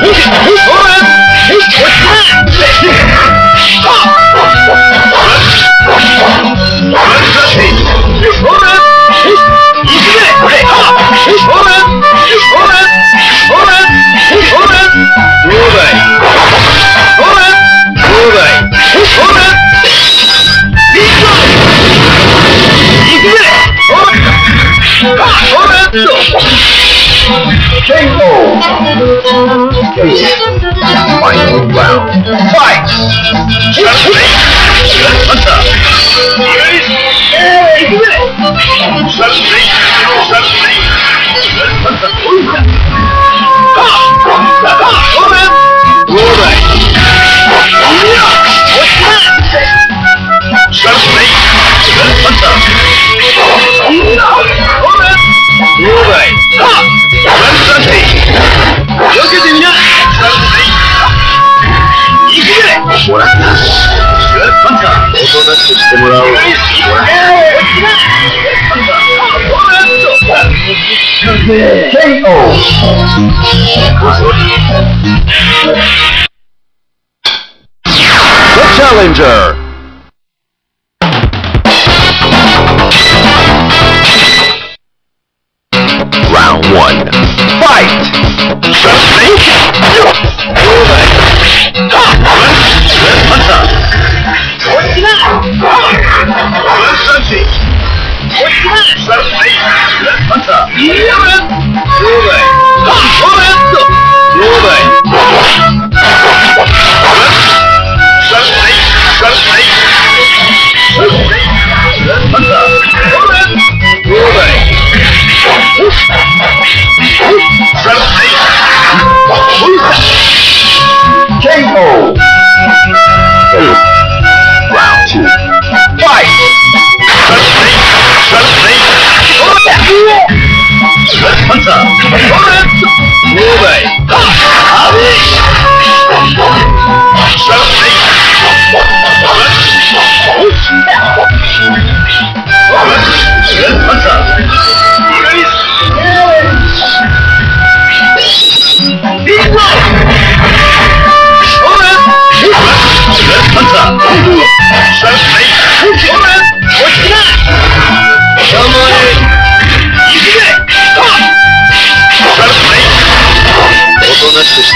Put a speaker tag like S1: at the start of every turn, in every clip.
S1: Final The challenger.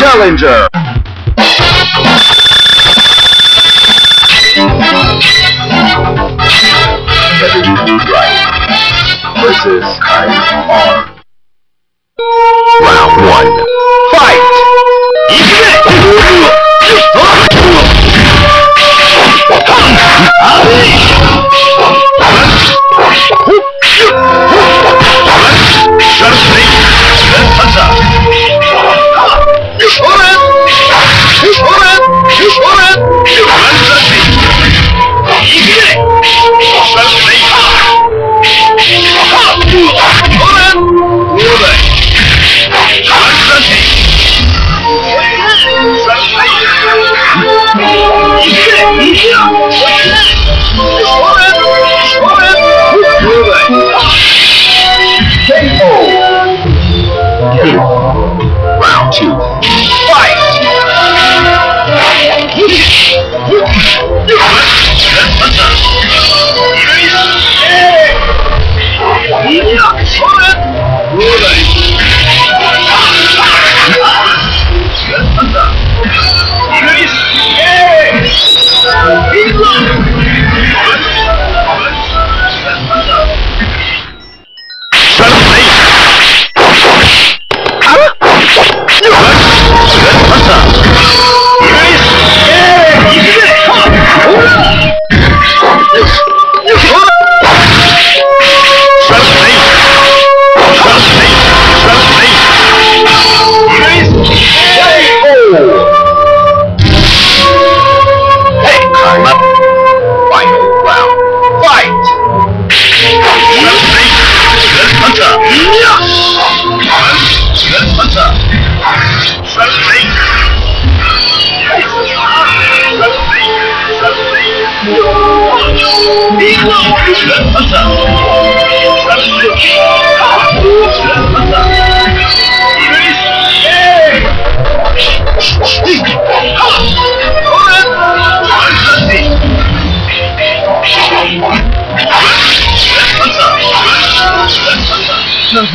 S2: challenger.
S3: Versus R. Round one.
S1: Fight! Round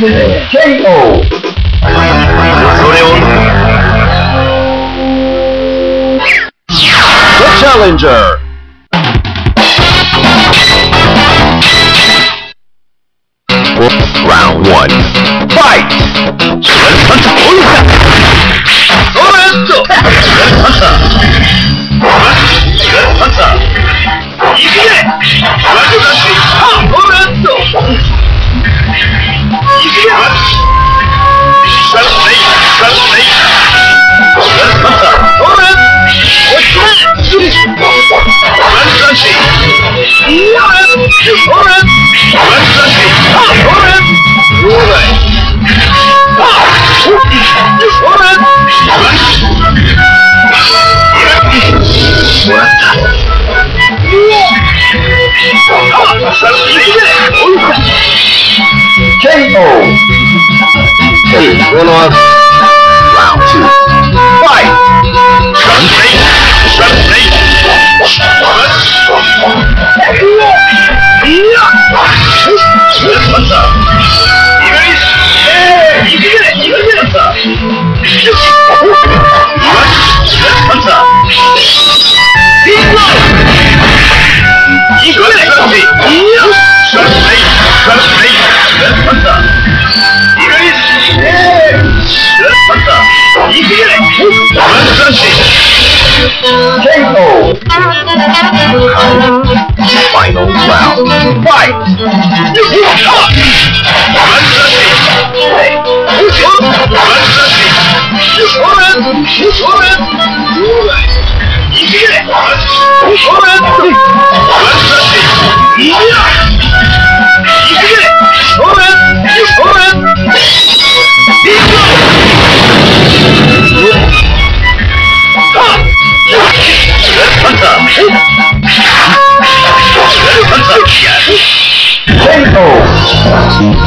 S1: KO! The
S2: challenger!
S1: 哦
S3: 这里说了吗 one two
S1: 全飞全飞我们全一都很爱 KO!
S3: Final round.
S1: Fight!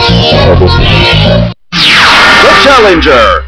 S1: The Challenger!